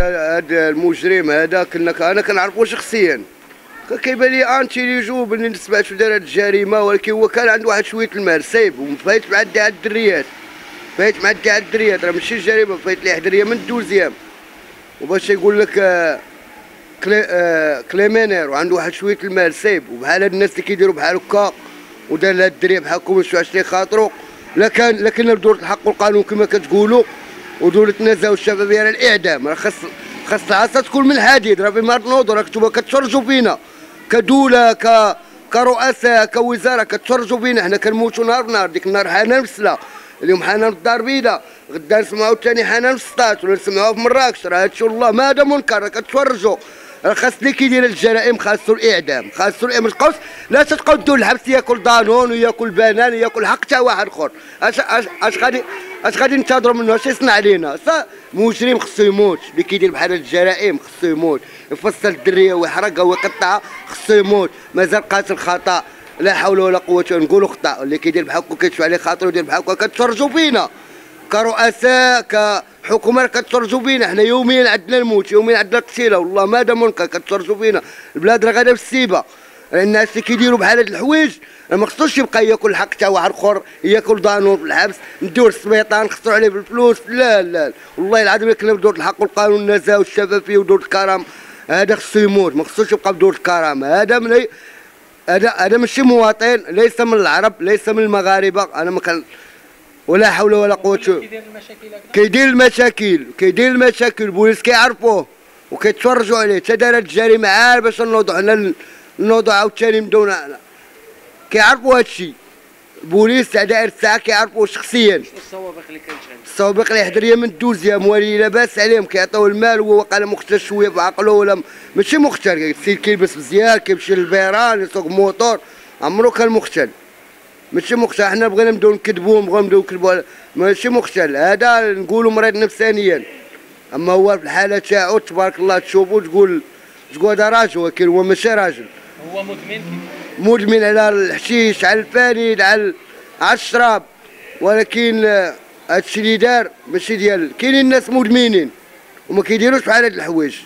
هذا المجرم هذا كنا أنا كنعرفو شخصيا. كيبان لي انتيليجو باللي نسمع شو دار هاد الجريمة ولكن هو كان عنده واحد شوية المال سايب ومفايت مع كاع الدريات. فايت مع كاع الدريات راه ماشي جريمه فايت لي حدرية من الدوزيام وباش يقول لك آه، كلي آه، كليمينير وعنده واحد شوية المال سايب. وبحال هاد الناس اللي كيديروا بحال هكا ودار لهاد الدرية بحالكم شو عشري خاطرو لا كان لا كنا بدورة الحق والقانون كما كتقولوا ودولة النزاهة والشفافية راه الإعدام راه خاص خاص العصا تكون من الحديد راه بما نوضوا راه كنتوما كتفرجوا فينا كدولة ك كرؤساء كوزارة كتفرجوا فينا حنا كنموتوا نهار بنهار ديك النهار حنا مسلا اليوم حنا في الدار البيضاء غدا نسمعوا ثاني حنا في سطات ولا نسمعوها في مراكش. راه هادشي والله ما هذا منكر. راه خاص اللي كيدير الجرائم خاصو الإعدام خاصو ما تبقاوش لا تبقاو ديروا الحبس ياكل دانون وياكل بنان وياكل حق حتى واحد آخر. اش اش أش غادي أش غادي ننتظروا منه؟ أش يصنع علينا مجرم خصو يموت. اللي كيدير بحال الجرائم خصو يموت. يفصل الدرية ويحرقها ويقطعها خصو يموت. مازال قاتل خطأ. لا حول ولا قوة نقولوا خطأ. اللي كيدير بحال هكا كيتشوف عليه خاطر ويدير بحال هكا كتفرجوا فينا كرؤساء كحكومه كتفرجوا فينا حنا يوميا عندنا الموت يوميا عندنا القتيله والله ما هذا منكر كتفرجوا فينا البلاد راه غادا بالسيبة. الناس اللي كيديروا بحال هاد الحوايج ما خصوش يبقى ياكل حق تاع واحد آخر ياكل دانون في الحبس نديو السبيطار نخسروا عليه بالفلوس. لا لا والله العظيم كنا بدور الحق والقانون النزاهة والشفافية ودور الكرم هذا خصو يموت. ما خصوش يبقى بدور الكرامة. هذا من هذا هذا ماشي مواطن ليس من العرب ليس من المغاربة. أنا ما ولا حول ولا قوة. كيدير المشاكل كيدير المشاكل البوليس كيعرفوه وكيتفرجوا عليه. حتى دارت الجريمة عار باش نوضوا حنا نوضوا عاوتاني نبداو كيعرفوا هادشي. البوليس تاع دائرة الساعة كيعرفوا شخصيا. السوابق اللي كانت السوابق اللي حضريه من الدوزيام موالي لاباس عليهم. كيعطيوه المال وهو قال مختل شوية بعقله ولا ماشي مختل السيد كيلبس مزيان كيمشي للبيران يسوق موطور عمرو كان مختل ماشي مختل حنا بغينا نبداو نكذبوا بغينا نبداو نكذبوا ماشي مختل هذا نقولوا مريض نفسانيا أما هو في الحالة تاعو تبارك الله تشوفوا تقول تقول هذا راجل ولكن هو ماشي راجل. هو مدمن؟ مدمن على الحشيش على الفانيد على على الشراب. ولكن هادشي اللي دار ماشي ديال كاينين الناس مدمنين وما كيديروش بحال هاد الحوايج.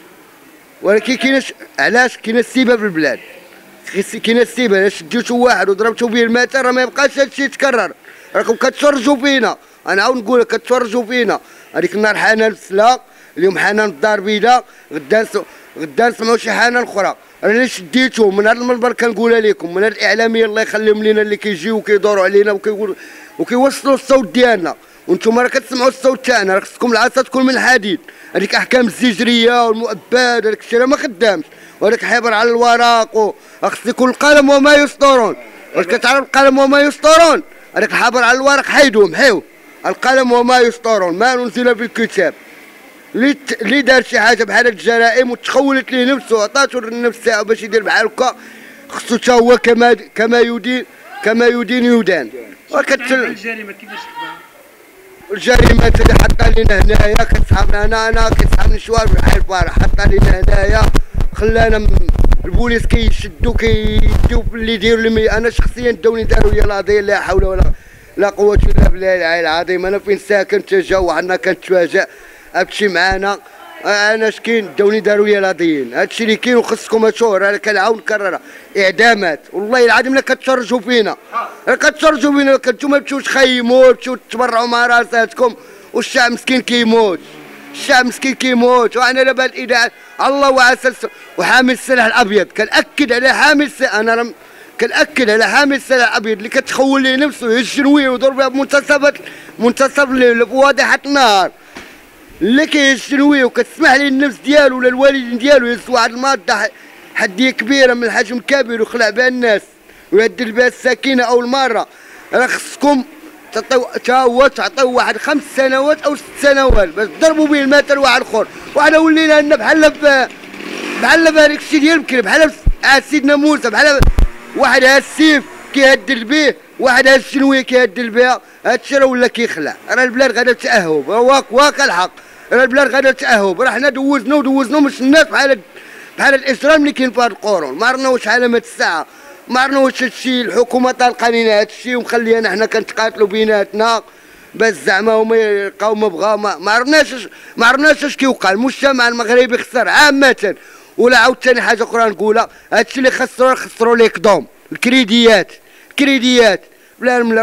ولكن كاين علاش؟ كاين السبب في البلاد. كاين السبب علاش ديتو واحد وضربتو به المثل راه ما يبقاش هادشي يتكرر. راكم كتفرجوا فينا. أنا عاود نقول لك كتفرجوا فينا. هذيك النهار حنان السلا اليوم حنان الدار البيضاء غدا غدا نسمعوا شي حنان أخرى أنا شديتو من هذا المنبر كنقولها لكم من هذا الإعلامية الله يخليهم لنا اللي كيجيو وكيدوروا علينا وكيقولوا وكيوصلوا الصوت ديالنا. وأنتم راه كتسمعوا الصوت تاعنا راه خصكم العصا تكون من الحديد. هذيك أحكام الزجرية والمؤبد هذاك الشيء ما خدامش. وهذاك حبر على الورق خص يكون القلم وما يسطرون. واش كتعرف القلم وما يسطرون. هذاك الحبر على الورق حيدو محيو القلم وما يسطرون ما ننزل في الكتاب. اللي دار شي حاجة بحال الجرائم وتخولت ليه نفسه عطاتو النفس تاعو باش يدير بحال هكا. خصو حتى هو كما كما يدين كما يدين يدان. وكتل الجريمة كيفاش الجريمة اللي حطها لينا هنايا كتسحبنا أنا أنا كتسحبني شوار بحال البارح حطها لينا هنايا. خلانا البوليس كيشدو كيديو اللي يديروا لي أنا شخصيا داوني داروا لي القضية لا حول ولا لا قوة إلا بالله العظيم. أنا فين ساكن؟ تجا عندنا كنتفاجئ هادشي معانا. أنا شكين داوني داروا لي لاضيين هادشي اللي كاين وخصكم هادشي راه كنعاود نكررها. إعدامات. والله العظيم لا كتفرجوا فينا. راه كتفرجوا فينا. كنتوما تمشيو تخيموا تمشيو تبرعوا مع راساتكم. والشعب مسكين كيموت. الشعب مسكين كيموت وأنا دابا الاذاعه الله وعسى وحامل السلاح الأبيض. كناكد على حامل أنا رم كناكد على حامل السلاح الأبيض اللي كتخول ليه نفسه يجنويه ويضرب بها بمنتصف منتصف واضحه النهار. اللي كيشنويه وكتسمح لي النفس ديالو ولا الوالدين ديالو يهز واحد المادة حدية كبيرة من الحجم كبير ويخلع بها الناس ويهدل بها السكينه اول مره راه خصكم تا هو تعطيو واحد خمس سنوات أو ست سنوات باش تضربوا به المثل واحد آخر. وحنا ولينا لنا بحال بحال بهذاك الشيء ديال بكري بحال سيدنا موسى بحال واحد هاز السيف كيهدل به واحد هاز الشنوية كيهدل بها هادشي راه ولا كيخلع. راه البلاد غادا تأهب. واك واك الحق. راه البلاد غادا تأهب. راه حنا دوزنا ودوزنا مش الناس بحال بحال الاجرام اللي كاين في هذا القرون. ما عرفنا واش علامات الساعة. ما عرفنا واش هادشي الحكومة طالقه لينا هادشي ومخلينا حنا كنتقاتلوا بيناتنا. باش زعما هما يلقاو ما بغاو ما عرفناش اش- ما عرفناش اش كيوقع. المجتمع المغربي خسر عامة. ولا عاوتاني حاجة أخرى نقولها. هادشي اللي خسروا خسروا ليك دوم الكريديات. الكريديات. بلا من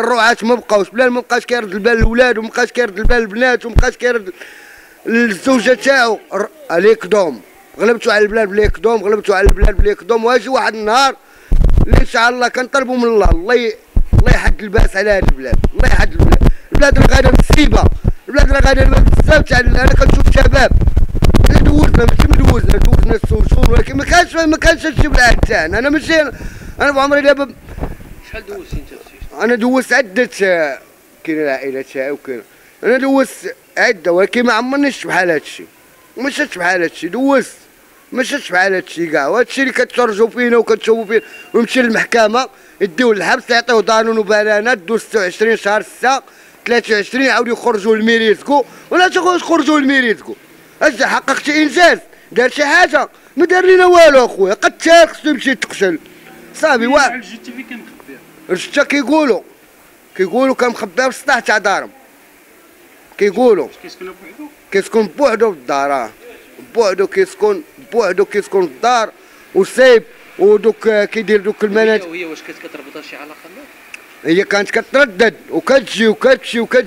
ما بقاوش. بلا ما بقاش كيرد البال الاولاد وما بقاش كيرد البال البنات وما بقاش كيرد الزوجة تاعو. عليك دوم غلبتوا على البلاد بليك دوم غلبتوا على البلاد بليك دوم واجي واحد النهار إن شاء الله كنطلبوا من الله. الله ي... الله يحد الباس على هذه البلاد. الله يحد البلاد. البلاد راه غادا مصيبة. البلاد راه غادا بزاف تاع أنا كنشوف شباب. إحنا دوزنا ماشي ما دوزنا. دوزنا السجون ولكن ما كانش ما كانش هادشي بالعهد تاعنا. أنا ماشي أنا بعمري دابا شحال دوزتي أنت أنا دوزت عدة كاين العائلة تاعي وكاين. أنا دوزت عدة ولكن ما عمرنيش بحال هادشي. ما بحال هادشي. دوزت ما شفتش بحال هادشي كاع. وهادشي اللي كتفرجوا فينا وكتشوفوا فينا. ونمشي للمحكمة يديو الحبس يعطيو دانون وبنانات دوز 26 شهر 6 23 يعاودوا يخرجوا لميريتكو ولا تخرج خرجوا لميريتكو اش حققتي إنجاز؟ دار شي حاجة؟ ما دار لينا والو أخويا. قتال خصو يمشي يتقتل. صافي واحد شحال جيت في كان مخبي رشتا كيقولوا كيقولوا كان مخبيها في السطح تاع دارهم. كيقولوا كيسكن بوحدو؟ كيسكن بوحدو في الدار آه. بوحدو كيسكن بوحدو كيسكن في الدار وسايب ودوك كيدير دوك المناطق وهي واش كانت كتربطها شي علاقة هي كانت كتردد وكتجي وكتمشي وكتجي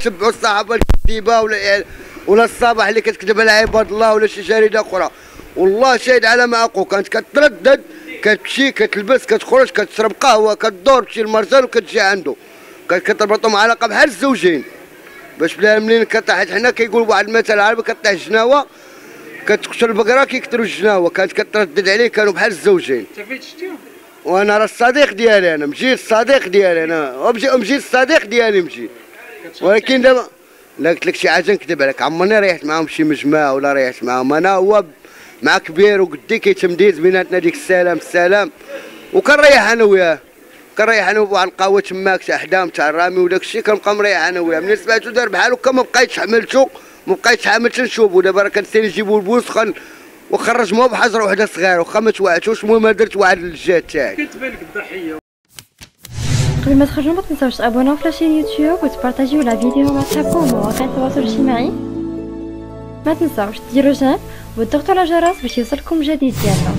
تتبعوا الصحافه الكذيبه ولا ولا الصباح اللي كتكتب على عباد الله ولا شي جريدة أخرى. والله شاهد على ما أقول كانت كتردد كتمشي كتلبس كتخرج كتشرب قهوة كدور تمشي للمرسال وكتجي عنده. كانت كتربطهم علاقة بحال الزوجين. باش بلا منين كطيحت حنا كيقول واحد المثل عربي كطيح الجناوه كتقتل البقرة كيكثروا الجناوه كانت كتردد عليه كانوا بحال الزوجين. وأنا راه الصديق ديالي أنا مجيت الصديق ديالي أنا. مجيت الصديق ديالي مجيت ولكن دابا لا قلت لك شي حاجة نكذب عليك. عمرني ريحت معاهم شي مجمع ولا ريحت معاهم. أنا هو مع كبير وقدي كيتمديد بيناتنا ديك السلام السلام. وكنريح أنا وياه. كنريح أنا بواحد القهوة تماك تاع حدام تاع الرامي وداك الشيء كنبقى مريح أنا وياه. من سمعتو دار بحال هكا ما بقيتش حملتو. ما بقيتش حملت نشوفو دابا راه كنسالي نجيبو البوس خن وخرج مو بحجره وحدة صغيرة واخا ما توعتوش المهم درت واحد الجهد تاعي. كتبان لك الضحية؟ قبل ما تخرجوا ما تنساوش تابوناو في لاشين يوتيوب وتبارطاجيو لا فيديو مع صحابكم ومواقع التواصل الاجتماعي ما تنساوش ديروا جيم وتضغطوا على الجرس باش يوصلكم جديد ديالنا